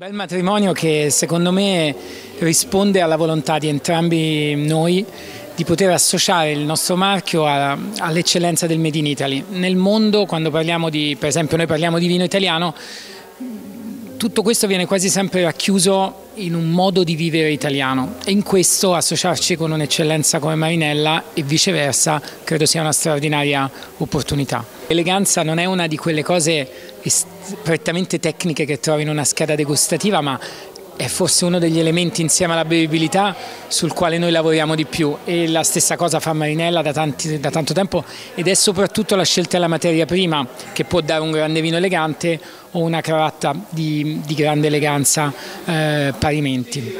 un bel matrimonio che secondo me risponde alla volontà di entrambi noi di poter associare il nostro marchio all'eccellenza del Made in Italy. Nel mondo, quando parliamo di, per esempio noi parliamo di vino italiano, tutto questo viene quasi sempre racchiuso in un modo di vivere italiano e in questo associarci con un'eccellenza come Marinella e viceversa credo sia una straordinaria opportunità. L'eleganza non è una di quelle cose prettamente tecniche che trovi in una scheda degustativa ma è forse uno degli elementi insieme alla bevibilità sul quale noi lavoriamo di più e la stessa cosa fa Marinella da, tanti, da tanto tempo ed è soprattutto la scelta della materia prima che può dare un grande vino elegante o una cravatta di, di grande eleganza eh, parimenti.